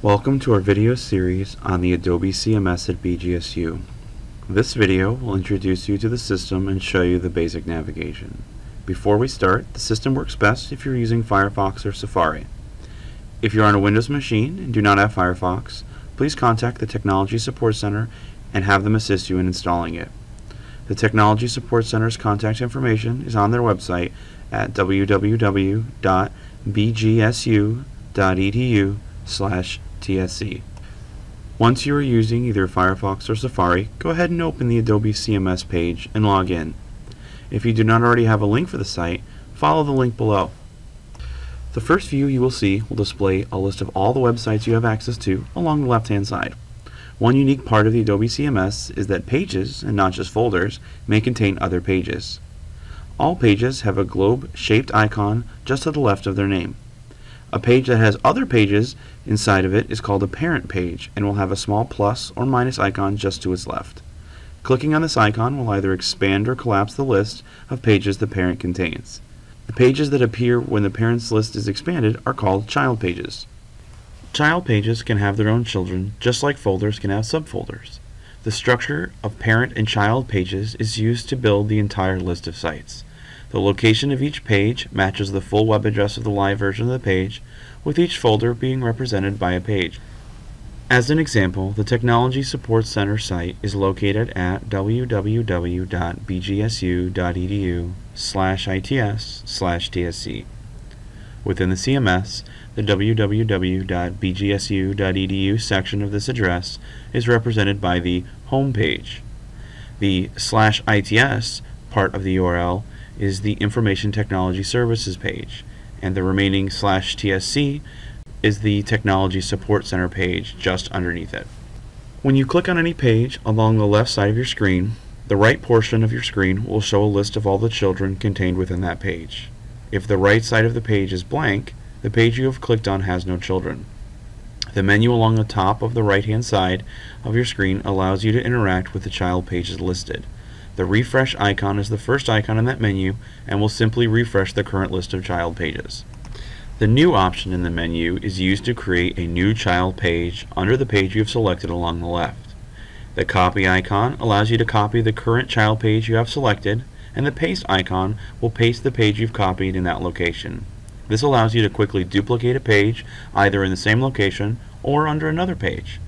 Welcome to our video series on the Adobe CMS at BGSU. This video will introduce you to the system and show you the basic navigation. Before we start, the system works best if you're using Firefox or Safari. If you're on a Windows machine and do not have Firefox, please contact the Technology Support Center and have them assist you in installing it. The Technology Support Center's contact information is on their website at www.bgsu.edu slash TSC. Once you are using either Firefox or Safari, go ahead and open the Adobe CMS page and log in. If you do not already have a link for the site, follow the link below. The first view you will see will display a list of all the websites you have access to along the left-hand side. One unique part of the Adobe CMS is that pages, and not just folders, may contain other pages. All pages have a globe-shaped icon just to the left of their name. A page that has other pages inside of it is called a parent page and will have a small plus or minus icon just to its left. Clicking on this icon will either expand or collapse the list of pages the parent contains. The pages that appear when the parent's list is expanded are called child pages. Child pages can have their own children, just like folders can have subfolders. The structure of parent and child pages is used to build the entire list of sites. The location of each page matches the full web address of the live version of the page, with each folder being represented by a page. As an example, the Technology Support Center site is located at www.bgsu.edu slash its slash tsc. Within the CMS, the www.bgsu.edu section of this address is represented by the Home page. The slash its part of the URL is the Information Technology Services page, and the remaining slash TSC is the Technology Support Center page just underneath it. When you click on any page along the left side of your screen, the right portion of your screen will show a list of all the children contained within that page. If the right side of the page is blank, the page you have clicked on has no children. The menu along the top of the right hand side of your screen allows you to interact with the child pages listed. The refresh icon is the first icon in that menu and will simply refresh the current list of child pages. The new option in the menu is used to create a new child page under the page you have selected along the left. The copy icon allows you to copy the current child page you have selected and the paste icon will paste the page you've copied in that location. This allows you to quickly duplicate a page either in the same location or under another page.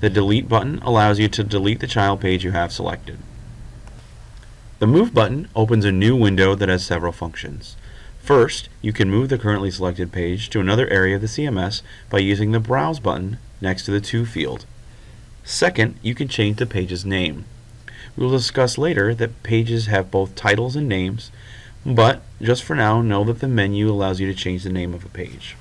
The delete button allows you to delete the child page you have selected. The Move button opens a new window that has several functions. First, you can move the currently selected page to another area of the CMS by using the Browse button next to the To field. Second, you can change the page's name. We will discuss later that pages have both titles and names, but just for now, know that the menu allows you to change the name of a page.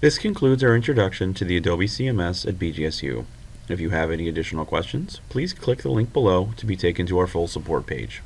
This concludes our introduction to the Adobe CMS at BGSU. If you have any additional questions, please click the link below to be taken to our full support page.